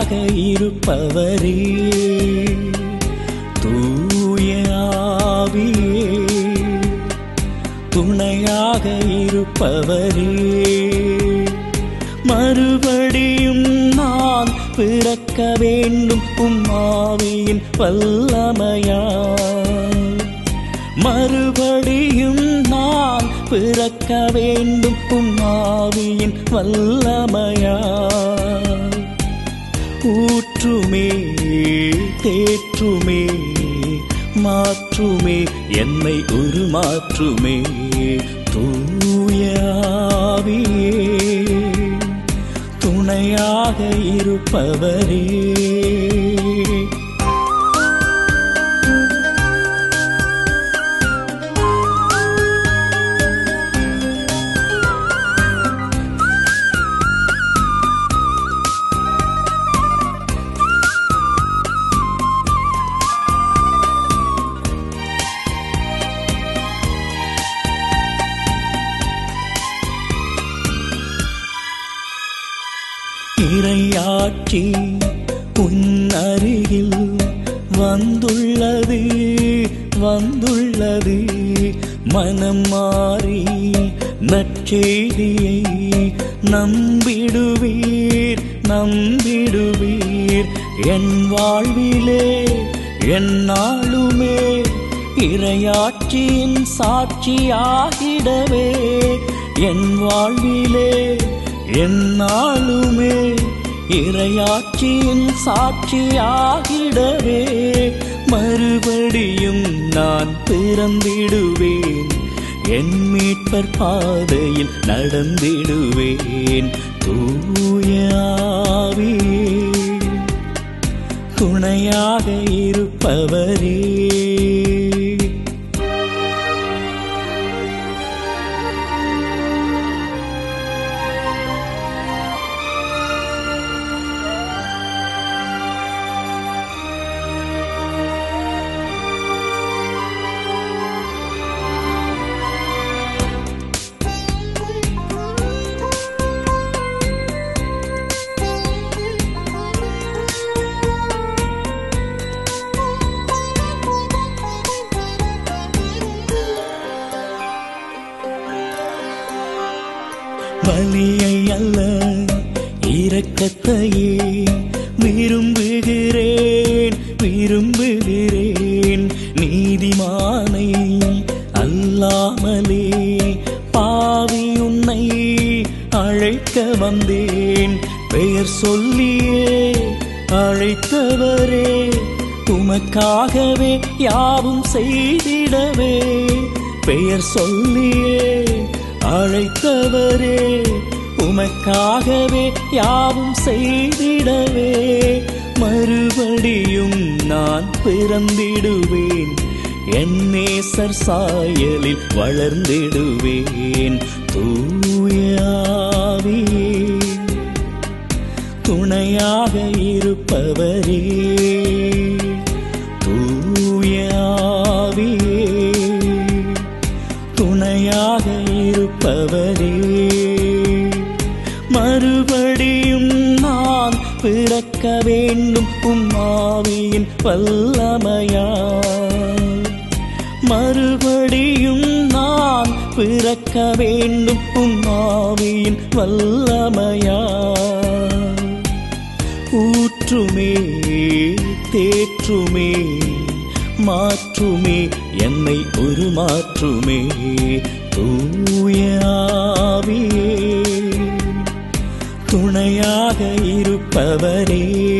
துணையாக இருப்பவரே. தூய ஆவியே துணையாக இருப்பவரே. மறுபடியும் நான் பிறக்க வேண்டும் உம்மாவியின் வல்லமையா மறுபடியும் நான் பிறக்க வேண்டும் உம்மாவியின் வல்லமையா தேற்றுமே மாற்றுமே என்னை உருமாற்றுமே தூயாவியே துணையாக இருப்பவரே. இறையாட்சி உன் அருகில் வந்துள்ளது வந்துள்ளது. மனம் மாறி நற்செய்தியை நம்பிடுவீர் நம்பிடுவீர். என் வாழ்விலே என் நாளுமே இரையாட்சியின் சாட்சியாகிடவே. என் வாழ்விலே என்னாலுமே இறையாட்சியின் சாட்சியாகிடவே. மறுபடியும் நான் பிறந்திடுவேன். என் மீட்பர் பாதையில் நடந்திடுவேன். தூயாவே துணையாக இருப்பவரே. பலியை அல்ல இரக்கத்தையே விரும்புகிறேன் விரும்புகிறேன். நீதிமானை அல்லாமலே பாவி உன்னை அழைக்க வந்தேன். பெயர் சொல்லியே அழைத்தவரே உமக்காகவே யாவும் செய்திடவே. பெயர் சொல்லியே அழைத்தவரே உமக்காகவே யாவும் செய்திடவே. மறுபடியும் நான் பிறந்திடுவேன். என் நேசர் சாயலில் வளர்ந்திடுவேன் தூயாவே துணையாக இருப்பவரே. இருப்பவரே மறுபடியும் நான் பிறக்க வேண்டும் உம்மாவியின் வல்லமையா மறுபடியும் நான் பிறக்க வேண்டும் உம்மாவியின் வல்லமையா ஊற்றுமே தேற்றுமே மாற்றுமே என்னை ஒரு மாற்றுமே தூயாவியே துணையாக இருப்பவரே.